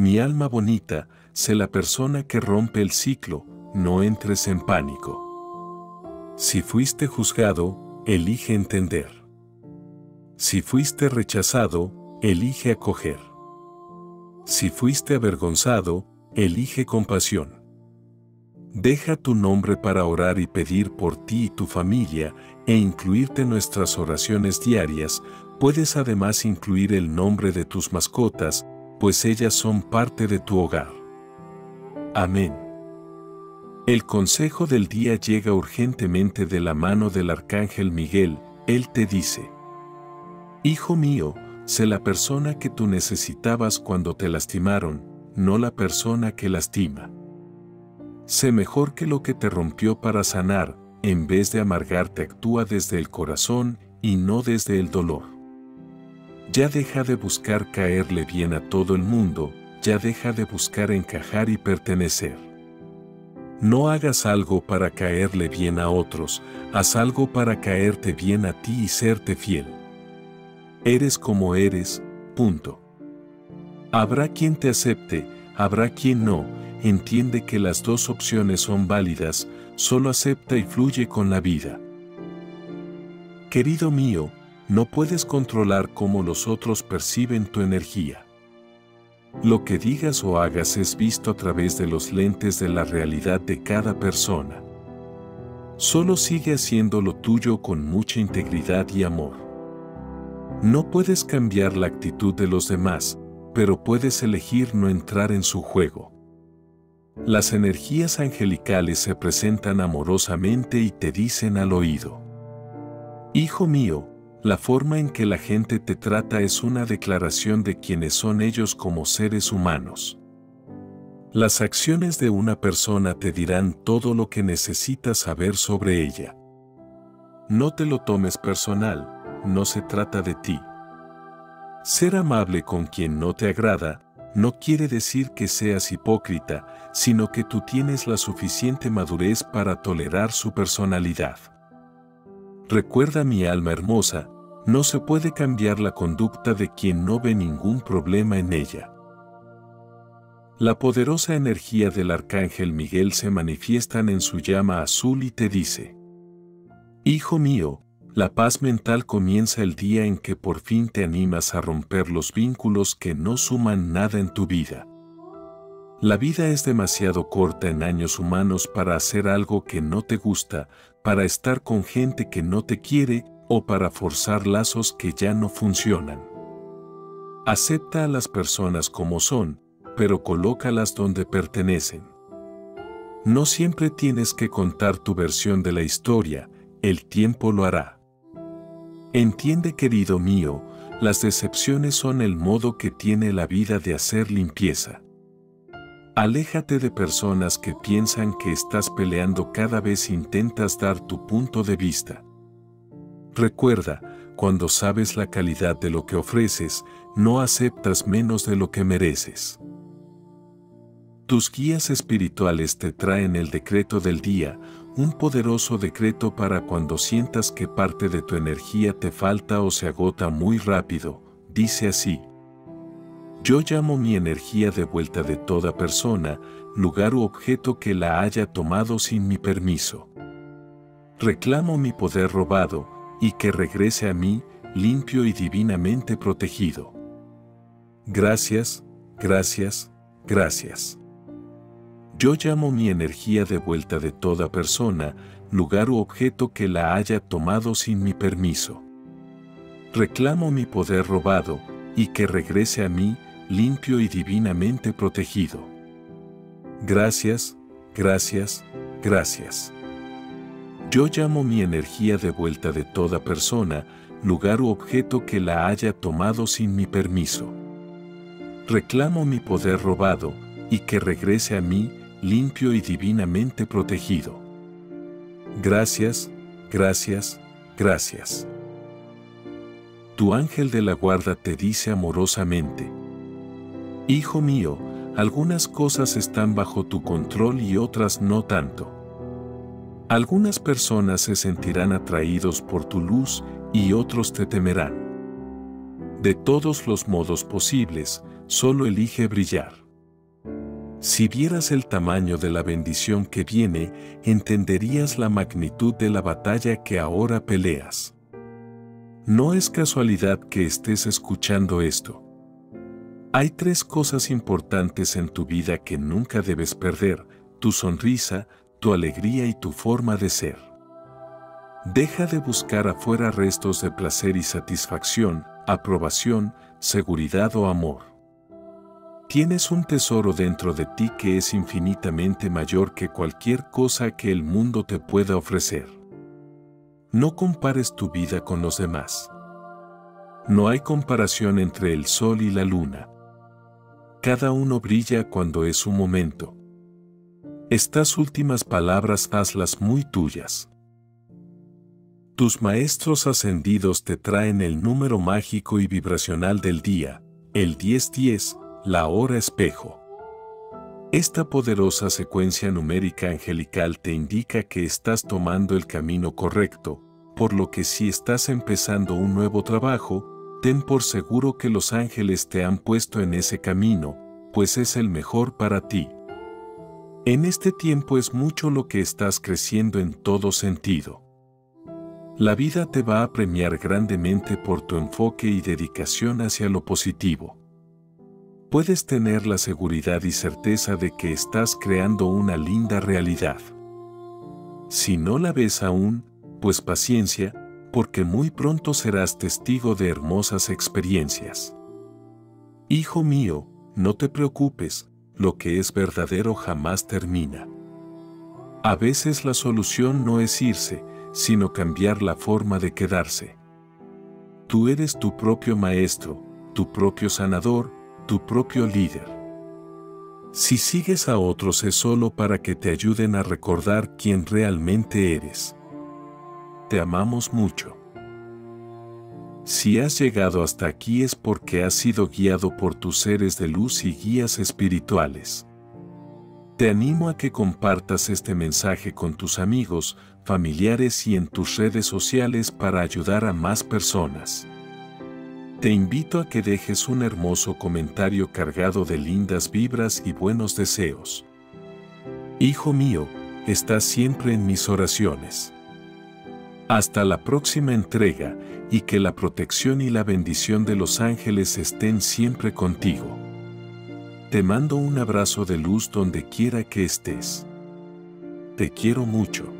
mi alma bonita, sé la persona que rompe el ciclo, no entres en pánico. Si fuiste juzgado, elige entender. Si fuiste rechazado, elige acoger. Si fuiste avergonzado, elige compasión. Deja tu nombre para orar y pedir por ti y tu familia e incluirte en nuestras oraciones diarias. Puedes además incluir el nombre de tus mascotas, pues ellas son parte de tu hogar. Amén. El consejo del día llega urgentemente de la mano del Arcángel Miguel, él te dice, Hijo mío, sé la persona que tú necesitabas cuando te lastimaron, no la persona que lastima. Sé mejor que lo que te rompió para sanar, en vez de amargarte actúa desde el corazón y no desde el dolor. Ya deja de buscar caerle bien a todo el mundo, ya deja de buscar encajar y pertenecer. No hagas algo para caerle bien a otros, haz algo para caerte bien a ti y serte fiel. Eres como eres, punto. Habrá quien te acepte, habrá quien no, entiende que las dos opciones son válidas, solo acepta y fluye con la vida. Querido mío, no puedes controlar cómo los otros perciben tu energía. Lo que digas o hagas es visto a través de los lentes de la realidad de cada persona. Solo sigue haciendo lo tuyo con mucha integridad y amor. No puedes cambiar la actitud de los demás, pero puedes elegir no entrar en su juego. Las energías angelicales se presentan amorosamente y te dicen al oído. Hijo mío, la forma en que la gente te trata es una declaración de quiénes son ellos como seres humanos. Las acciones de una persona te dirán todo lo que necesitas saber sobre ella. No te lo tomes personal, no se trata de ti. Ser amable con quien no te agrada, no quiere decir que seas hipócrita, sino que tú tienes la suficiente madurez para tolerar su personalidad. Recuerda mi alma hermosa, no se puede cambiar la conducta de quien no ve ningún problema en ella. La poderosa energía del arcángel Miguel se manifiestan en su llama azul y te dice, Hijo mío, la paz mental comienza el día en que por fin te animas a romper los vínculos que no suman nada en tu vida. La vida es demasiado corta en años humanos para hacer algo que no te gusta, para estar con gente que no te quiere o para forzar lazos que ya no funcionan. Acepta a las personas como son, pero colócalas donde pertenecen. No siempre tienes que contar tu versión de la historia, el tiempo lo hará. Entiende querido mío, las decepciones son el modo que tiene la vida de hacer limpieza. Aléjate de personas que piensan que estás peleando cada vez intentas dar tu punto de vista. Recuerda, cuando sabes la calidad de lo que ofreces, no aceptas menos de lo que mereces. Tus guías espirituales te traen el decreto del día, un poderoso decreto para cuando sientas que parte de tu energía te falta o se agota muy rápido, dice así. Yo llamo mi energía de vuelta de toda persona, lugar u objeto que la haya tomado sin mi permiso. Reclamo mi poder robado, y que regrese a mí, limpio y divinamente protegido. Gracias, gracias, gracias. Yo llamo mi energía de vuelta de toda persona, lugar u objeto que la haya tomado sin mi permiso. Reclamo mi poder robado, y que regrese a mí, limpio y divinamente protegido. Gracias, gracias, gracias. Yo llamo mi energía de vuelta de toda persona, lugar u objeto que la haya tomado sin mi permiso. Reclamo mi poder robado, y que regrese a mí, limpio y divinamente protegido. Gracias, gracias, gracias. Tu ángel de la guarda te dice amorosamente, Hijo mío, algunas cosas están bajo tu control y otras no tanto. Algunas personas se sentirán atraídos por tu luz y otros te temerán. De todos los modos posibles, solo elige brillar. Si vieras el tamaño de la bendición que viene, entenderías la magnitud de la batalla que ahora peleas. No es casualidad que estés escuchando esto. Hay tres cosas importantes en tu vida que nunca debes perder, tu sonrisa, tu alegría y tu forma de ser. Deja de buscar afuera restos de placer y satisfacción, aprobación, seguridad o amor. Tienes un tesoro dentro de ti que es infinitamente mayor que cualquier cosa que el mundo te pueda ofrecer. No compares tu vida con los demás. No hay comparación entre el sol y la luna. Cada uno brilla cuando es su momento. Estas últimas palabras hazlas muy tuyas. Tus maestros ascendidos te traen el número mágico y vibracional del día, el 1010, la hora espejo. Esta poderosa secuencia numérica angelical te indica que estás tomando el camino correcto, por lo que si estás empezando un nuevo trabajo, ten por seguro que los ángeles te han puesto en ese camino, pues es el mejor para ti. En este tiempo es mucho lo que estás creciendo en todo sentido. La vida te va a premiar grandemente por tu enfoque y dedicación hacia lo positivo puedes tener la seguridad y certeza de que estás creando una linda realidad. Si no la ves aún, pues paciencia, porque muy pronto serás testigo de hermosas experiencias. Hijo mío, no te preocupes, lo que es verdadero jamás termina. A veces la solución no es irse, sino cambiar la forma de quedarse. Tú eres tu propio maestro, tu propio sanador, tu propio líder. Si sigues a otros es solo para que te ayuden a recordar quién realmente eres. Te amamos mucho. Si has llegado hasta aquí es porque has sido guiado por tus seres de luz y guías espirituales. Te animo a que compartas este mensaje con tus amigos, familiares y en tus redes sociales para ayudar a más personas. Te invito a que dejes un hermoso comentario cargado de lindas vibras y buenos deseos. Hijo mío, estás siempre en mis oraciones. Hasta la próxima entrega y que la protección y la bendición de los ángeles estén siempre contigo. Te mando un abrazo de luz donde quiera que estés. Te quiero mucho.